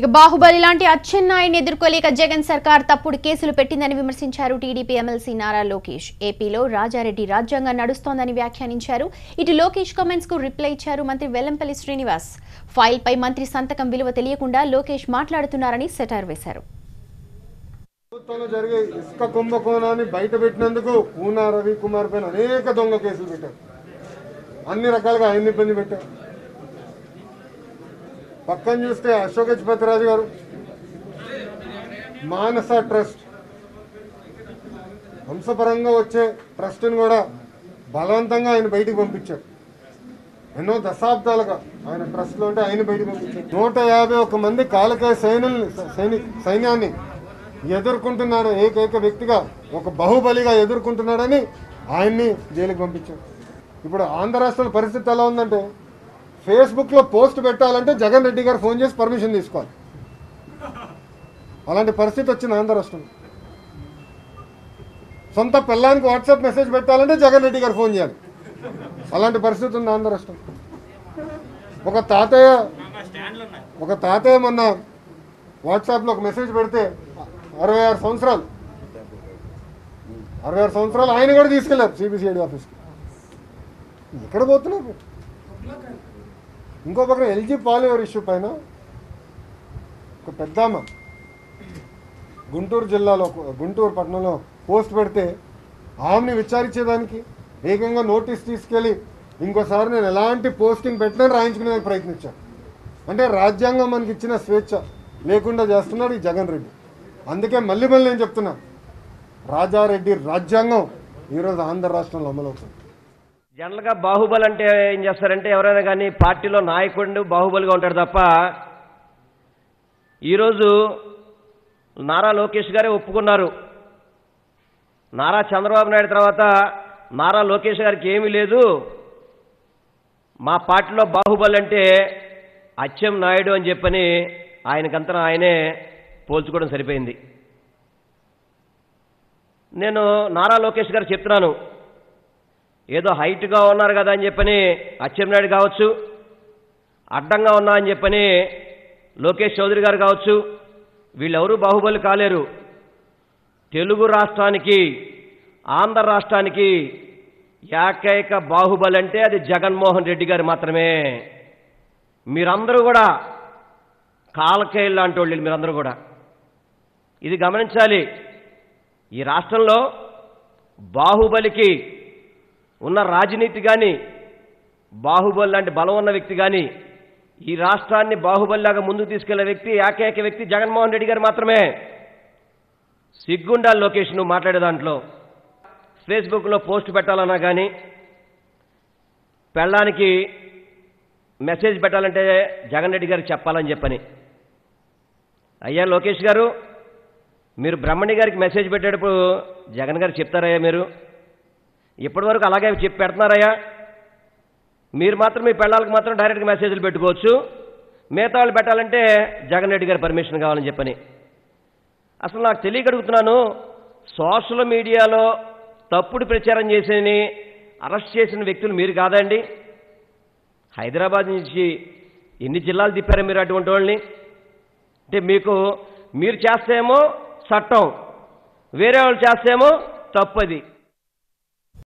ఇక బాహుబలి లాంటి అచ్చెన్నాయుడిని ఎదుర్కోలేక జగన్ సర్కార్ తప్పుడు కేసులు పెట్టిందని విమర్శించారు టీడీపీ ఎమ్మెల్సీ నారా లోకేష్. ఏపీలో రాజారెడ్డి రాజ్యాంగం నడుస్తోందని వ్యాఖ్యానించారు. ఇటు లోకేష్ కామెంట్స్కు రిప్లై ఇచ్చారు మంత్రి వెల్లంపల్లి శ్రీనివాస్. ఫైల్ పై మంత్రి సంతకం విలువ తెలియకుండా లోకేష్ మాట్లాడుతున్నారని సెటార్ వేశారు. ప్రభుత్వంలో జరిగే ఇసుక కుంభకోణాన్ని బయట పెట్టినందుకు పూనా పైన అనేక దొంగ కేసులు పెట్టారు. అన్ని రకాలుగా ఆయన ఇబ్బంది పెట్టారు. పక్కన చూస్తే అశోక్ గజపతిరాజు గారు. మానస ట్రస్ట్. వంశపరంగా వచ్చే ట్రస్ట్ని కూడా బలవంతంగా ఆయన బయటికి పంపించారు. ఎన్నో దశాబ్దాలుగా ఆయన ట్రస్ట్లో ఉంటే ఆయన బయటికి పంపించారు. నూట యాభై ఒక మంది కాలకాయ సైన్యుల్ని సైని సైన్యాన్ని ఎదుర్కొంటున్నాడు ఏకైక వ్యక్తిగా ఒక బాహుబలిగా ఎదుర్కొంటున్నాడని ఆయన్ని జైలుకి పంపించారు. ఇప్పుడు ఆంధ్ర రాష్ట్రంలో పరిస్థితి ఎలా ఉందంటే ఫేస్బుక్లో పోస్ట్ పెట్టాలంటే జగన్ రెడ్డి గారు ఫోన్ చేసి పర్మిషన్ తీసుకోవాలి. అలాంటి పరిస్థితి వచ్చింది ఆంధ్ర రాష్ట్రంలో. సొంత పిల్లానికి వాట్సాప్ మెసేజ్ పెట్టాలంటే జగన్ రెడ్డి గారు ఫోన్ చేయాలి. అలాంటి పరిస్థితి ఉంది ఆంధ్ర రాష్ట్రం ఒక తాతయ్య ఒక తాతయ్య మొన్న వాట్సాప్లో ఒక మెసేజ్ పెడితే అరవై ఆరు సంవత్సరాలు. అరవై ఆరు సంవత్సరాలు ఆయన కూడా తీసుకెళ్ళారు సిబిసిఐడి ఆఫీస్కి. ఎక్కడ పోతున్నారు? ఇంకో పక్కన ఎల్జీ పాలివర్ ఇష్యూ పైన ఒక పెద్దామ గుంటూరు జిల్లాలో గుంటూరు పట్టణంలో పోస్ట్ పెడితే ఆమెని విచారించేదానికి వేగంగా నోటీస్ తీసుకెళ్ళి ఇంకోసారి నేను ఎలాంటి పోస్టింగ్ పెట్టినా రాయించుకునేందుకు ప్రయత్నించాను అంటే రాజ్యాంగం మనకి ఇచ్చిన స్వేచ్ఛ లేకుండా చేస్తున్నాడు ఈ జగన్ రెడ్డి. అందుకే మళ్ళీ మళ్ళీ నేను చెప్తున్నా రాజారెడ్డి రాజ్యాంగం ఈరోజు ఆంధ్ర రాష్ట్రంలో అమలవుతుంది. జనరల్గా బాహుబలి అంటే ఏం చేస్తారంటే ఎవరైనా కానీ పార్టీలో నాయకుడు బాహుబలిగా ఉంటాడు తప్ప ఈరోజు నారా లోకేష్ గారే ఒప్పుకున్నారు. నారా చంద్రబాబు నాయుడు తర్వాత నారా లోకేష్ గారికి ఏమీ లేదు. మా పార్టీలో బాహుబలి అంటే అచ్చెం నాయుడు అని చెప్పని ఆయనకంతా ఆయనే పోల్చుకోవడం సరిపోయింది. నేను నారా లోకేష్ గారు చెప్తున్నాను. ఏదో హైట్గా ఉన్నారు కదా అని చెప్పని అచ్చెన్నాయుడు కావచ్చు అడ్డంగా ఉన్నా అని చెప్పని లోకేష్ చౌదరి గారు కావచ్చు వీళ్ళెవరూ బాహుబలి కాలేరు. తెలుగు రాష్ట్రానికి ఆంధ్ర రాష్ట్రానికి ఏకైక బాహుబలి అంటే అది జగన్మోహన్ రెడ్డి గారు మాత్రమే. మీరందరూ కూడా కాలకేయులు లాంటి వాళ్ళు మీరందరూ కూడా. ఇది గమనించాలి ఈ రాష్ట్రంలో బాహుబలికి ఉన్న రాజనీతి కానీ బాహుబలి లాంటి బలం ఉన్న వ్యక్తి కానీ ఈ రాష్ట్రాన్ని బాహుబలిలాగా ముందుకు తీసుకెళ్ళే వ్యక్తి ఏకైక వ్యక్తి జగన్మోహన్ రెడ్డి గారు మాత్రమే. సిగ్గుండాలి లోకేష్ నువ్వు మాట్లాడే దాంట్లో. ఫేస్బుక్లో పోస్ట్ పెట్టాలన్నా కానీ పెళ్ళానికి మెసేజ్ పెట్టాలంటే జగన్ రెడ్డి గారికి చెప్పాలని చెప్పని. అయ్యా లోకేష్ గారు మీరు బ్రహ్మణి గారికి మెసేజ్ పెట్టేటప్పుడు జగన్ గారు చెప్తారయ్యా మీరు? ఇప్పటివరకు అలాగే చెప్పి పెడుతున్నారయ్యా మీరు మాత్రం మీ పెళ్ళాలకు మాత్రం డైరెక్ట్గా మెసేజ్లు పెట్టుకోవచ్చు. మిగతా వాళ్ళు పెట్టాలంటే జగన్ రెడ్డి గారి పర్మిషన్ కావాలని చెప్పని. అసలు నాకు తెలియక అడుగుతున్నాను సోషల్ మీడియాలో తప్పుడు ప్రచారం చేసేని అరెస్ట్ చేసిన వ్యక్తులు మీరు కాదండి హైదరాబాద్ నుంచి ఎన్ని జిల్లాలు తిప్పారు మీరు అటువంటి వాళ్ళని? అంటే మీకు మీరు చేస్తేమో చట్టం వేరే వాళ్ళు చేస్తేమో తప్పది.